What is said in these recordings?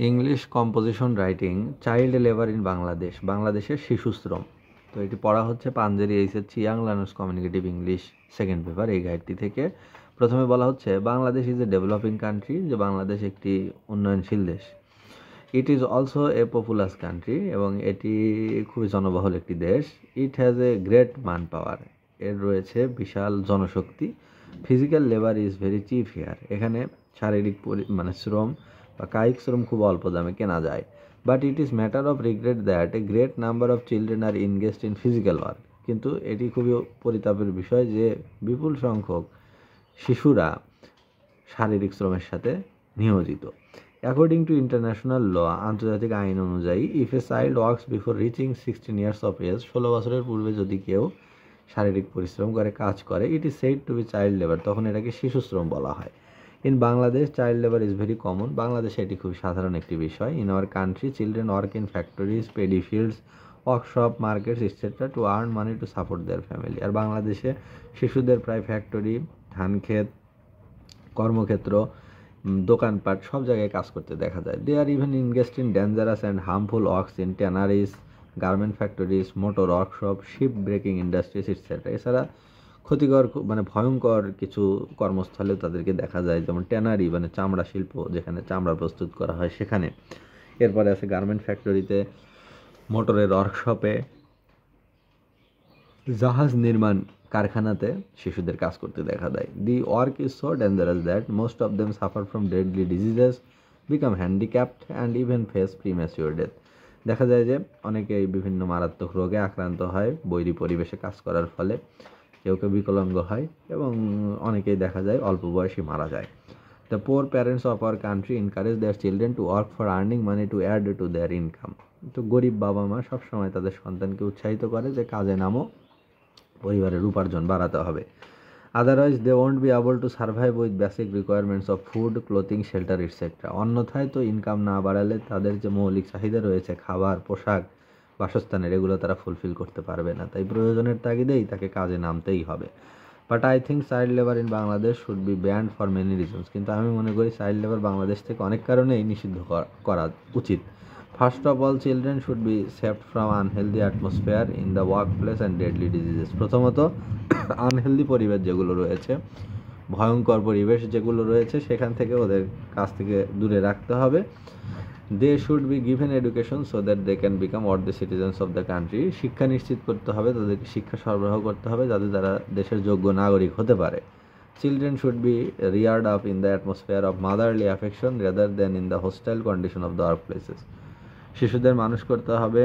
English composition writing child labour in Bangladesh বাংলাদেশের শিশু শ্রম তো এটি পড়া হচ্ছে পাঞ্জেরি এইসের Chiang learners communicative English second paper এই গাইডটি থেকে। প্রথমে বলা হচ্ছে Bangladesh is a developing country যে বাংলাদেশ একটি উন্নয়নশীল দেশ। It is also a populous country এবং এটি খুবই জনবহুল একটি দেশ। ইট হ্যাজ এ গ্রেট মান পাওয়ার এর রয়েছে বিশাল জনশক্তি। Physical labour is very cheap here এখানে শারীরিক মানে শ্রম বা কায়িক শ্রম খুব অল্প দামে কেনা যায়। But it is matter of regret that a great number of children are engaged in physical work কিন্তু এটি খুবই পরিতাপের বিষয় যে বিপুল সংখ্যক শিশুরা শারীরিক শ্রমের সাথে নিয়োজিত। অ্যাকর্ডিং টু ইন্টারন্যাশনাল ল আন্তর্জাতিক আইন অনুযায়ী if a child works before reaching sixteen years of age ষোলো বছরের পূর্বে যদি কেউ শারীরিক পরিশ্রম করে, কাজ করে it is said to be child labour তখন এটাকে শিশু শ্রম বলা হয়। In Bangladesh child labour is very common বাংলাদেশে এটি খুব সাধারণ একটি বিষয়. In our country children work in factories paddy fields workshop markets etcetera to earn money to support their family আর বাংলাদেশে শিশুদের প্রায় ফ্যাক্টরি ধান ক্ষেত, কর্মক্ষেত্র দোকানপাট সব জায়গায় কাজ করতে দেখা যায়। They are even engaged in dangerous and harmful works in tanneries garment factories motor workshop ship breaking industries etcetera এছাড়া ক্ষতিকর মানে ভয়ঙ্কর কিছু কর্মস্থলেও তাদেরকে দেখা যায়, যেমন ট্যানারি মানে চামড়া শিল্প, যেখানে চামড়া প্রস্তুত করা হয় সেখানে। এরপরে আছে গার্মেন্ট ফ্যাক্টরিতে মোটরের ওয়ার্কশপে জাহাজ নির্মাণ কারখানাতে শিশুদের কাজ করতে দেখা দেয় the work is so dangerous that most of them suffer from deadly diseases become handicapped and even face premature death দেখা যায় যে, অনেকেই বিভিন্ন মারাত্মক রোগে আক্রান্ত হয়, বৈরী পরিবেশে কাজ করার ফলে। কেউ কেউ বিকলাঙ্গ হয় এবং অনেকেই দেখা যায় অল্প বয়সী মারা যায়। The poor parents of our country encourage their children to work for earning money to add to their income তো গরিব বাবা মা সবসময় তাদের সন্তানকে উৎসাহিত করে যে কাজে নামো, পরিবারের উপার্জন বাড়াতে হবে। Otherwise they won't be able to survive with basic requirements of food clothing shelter etcetera অন্যথায় তো ইনকাম না বাড়ালে তাদের যে মৌলিক চাহিদা রয়েছে, খাবার, পোশাক বাসস্থানের এগুলো তারা ফুলফিল করতে পারবে না। তাই প্রয়োজনের তাগিদেই তাকে কাজে নামতেই হবে। But I think child labour in Bangladesh should be banned for many reasons কিন্তু আমি মনে করি চাইল্ড লেবার বাংলাদেশ থেকে অনেক কারণেই নিষিদ্ধ করা উচিত। First of all children should be saved from unhealthy atmosphere in the work place and deadly diseases প্রথমত আনহেলদি পরিবেশ যেগুলো রয়েছে, ভয়ঙ্কর পরিবেশ যেগুলো রয়েছে, সেখান থেকে ওদের কাছ থেকে দূরে রাখতে হবে। They should be given education so that they can become or the citizens of the country শিক্ষা নিশ্চিত করতে হবে তাদেরকে শিক্ষা সরবরাহ করতে হবে যাতে তারা দেশের যোগ্য নাগরিক হতে পারে। Children should be reared up in the atmosphere of motherly affection rather than in the hostile condition of the work places শিশুদের মানুষ করতে হবে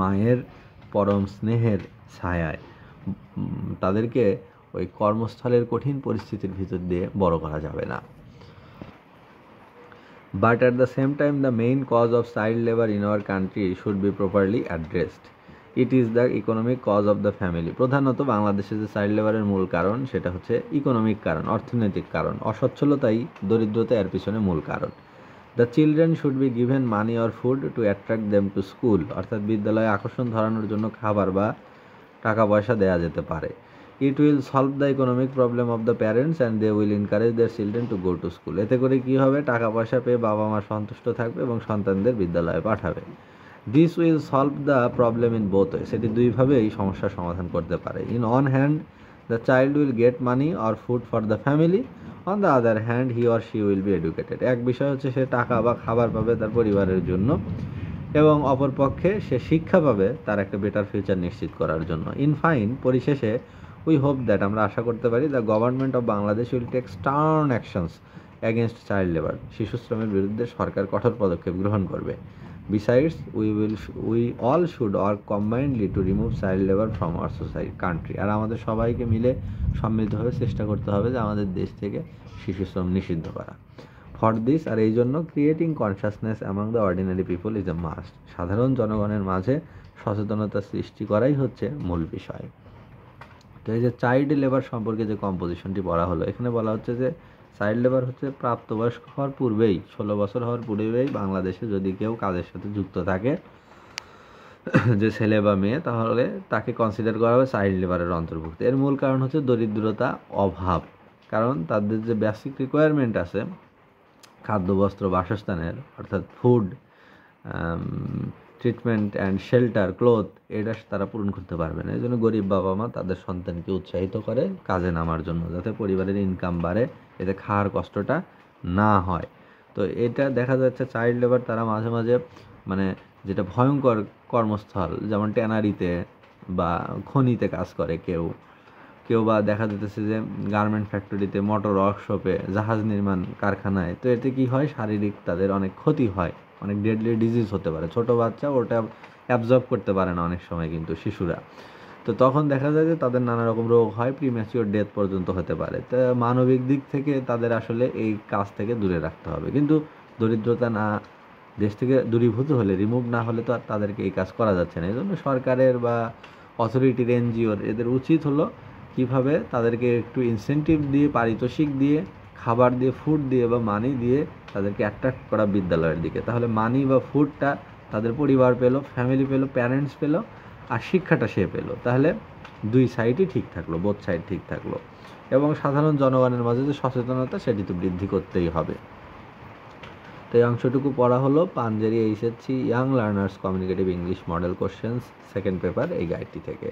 মায়ের পরম স্নেহের ছায়ায়। তাদেরকে ওই কর্মস্থলের কঠিন পরিস্থিতির ভিতর দিয়ে বড় করা যাবে না। But at the same time the main cause of child labour in our country should be properly addressed it is the economic cause of the family প্রধানত বাংলাদেশে যে চাইল্ড লেবারের মূল কারণ, সেটা হচ্ছে ইকোনমিক কারণ, অর্থনৈতিক কারণ। অসচ্ছলতাই দরিদ্রতা এর পিছনে মূল কারণ। The children should be given money or food to attract them to school অর্থাৎ বিদ্যালয়ে আকর্ষণ ধরানোর জন্য খাবার বা টাকা পয়সা দেওয়া যেতে পারে। It will solve the economic problem of the parents and they will encourage their children to go to school এতে করে কী হবে? টাকা পয়সা পেয়ে বাবা মা সন্তুষ্ট থাকবে এবং সন্তানদের বিদ্যালয়ে পাঠাবে। This will solve the problem in both সেটি দুইভাবে এই সমস্যার সমাধান করতে পারে। In on hand the child will get money or food for the family on the other hand he or she will be educated এক বিষয় হচ্ছে সে টাকা বা খাবার পাবে তার পরিবারের জন্য এবং অপরপক্ষে সে শিক্ষা পাবে তার একটা বেটার ফিউচার নিশ্চিত করার জন্য। ইন ফাইন পরিশেষে উই হোপ দ্যাট আমরা আশা করতে পারি the government of Bangladesh will take stern actions against child labour শিশু শ্রমের বিরুদ্ধে সরকার কঠোর পদক্ষেপ গ্রহণ করবে। Besides we will we all should work combinedly to remove child labour from our society country আর আমাদের সবাইকে মিলে সম্মিলিতভাবে চেষ্টা করতে হবে যে আমাদের দেশ থেকে শিশু শ্রম নিষিদ্ধ করা। ফর দিস আর এই জন্য creating consciousness among the ordinary people is a must সাধারণ জনগণের মাঝে সচেতনতা সৃষ্টি করাই হচ্ছে মূল বিষয়। তো এই যে চাইল্ড লেবার সম্পর্কে যে কম্পোজিশনটি পড়া হলো, এখানে বলা হচ্ছে যে চাইল্ড লেবার হচ্ছে প্রাপ্তবয়স্ক হওয়ার পূর্বেই, ষোলো বছর হওয়ার পূর্বেই বাংলাদেশে যদি কেউ কাজের সাথে যুক্ত থাকে, যে ছেলে বা মেয়ে, তাহলে তাকে কনসিডার করা হবে চাইল্ড লেবারের অন্তর্ভুক্ত। এর মূল কারণ হচ্ছে দরিদ্রতা, অভাব। কারণ তাদের যে বেসিক রিকোয়ারমেন্ট আছে খাদ্য বস্ত্র বাসস্থানের, অর্থাৎ food treatment and shelter cloth এটা তারা পূরণ করতে পারবে না। এই জন্য গরিব বাবা মা তাদের সন্তানকে উৎসাহিত করে কাজে নামার জন্য, যাতে পরিবারের ইনকাম বাড়ে, এতে খাওয়ার কষ্টটা না হয়। তো এটা দেখা যাচ্ছে চাইল্ড লেবার তারা মাঝে মাঝে মানে যেটা ভয়ঙ্কর কর্মস্থল, যেমন ট্যানারিতে বা খনিতে কাজ করে কেউ। কেউ বা দেখা যেতেছে যে গার্মেন্ট ফ্যাক্টরিতে মোটর ওয়ার্কশপে জাহাজ নির্মাণ কারখানায়, তো এতে কি হয়? শারীরিক তাদের অনেক ক্ষতি হয়। অনেক ডেডলি ডিজিজ হতে পারে। ছোট বাচ্চা ওটা অ্যাবজর্ব করতে পারে না অনেক সময় কিন্তু শিশুরা। তো তখন দেখা যায় যে তাদের নানা রকম রোগ হয় প্রিম্যাচিওর ডেথ পর্যন্ত হতে পারে। তো মানবিক দিক থেকে তাদের আসলে এই কাজ থেকে দূরে রাখতে হবে। কিন্তু দরিদ্রতা না, দেশ থেকে দূরীভূত হলে রিমুভ না হলে তো আর তাদেরকে এই কাজ করা যাচ্ছে না। এই জন্য সরকারের বা অথরিটির এনজিওর এদের উচিত হলো কীভাবে তাদেরকে একটু ইনসেন্টিভ দিয়ে, পারিতোষিক দিয়ে, খাবার দিয়ে ফুড দিয়ে বা মানি দিয়ে তাদেরকে অ্যাট্রাক্ট করা বিদ্যালয়ের দিকে। তাহলে মানি বা ফুডটা তাদের পরিবার পেল ফ্যামিলি পেল প্যারেন্টস পেল, আর শিক্ষাটা সে পেল। তাহলে দুই সাইডই ঠিক থাকল বোথ সাইড ঠিক থাকল। এবং সাধারণ জনগণের মাঝে যে সচেতনতা, সেটি তো বৃদ্ধি করতেই হবে। তো এই অংশটুকু পড়া হলো Panjeree, HSC young learners communicative English model questions second paper এই গাইডটি থেকে।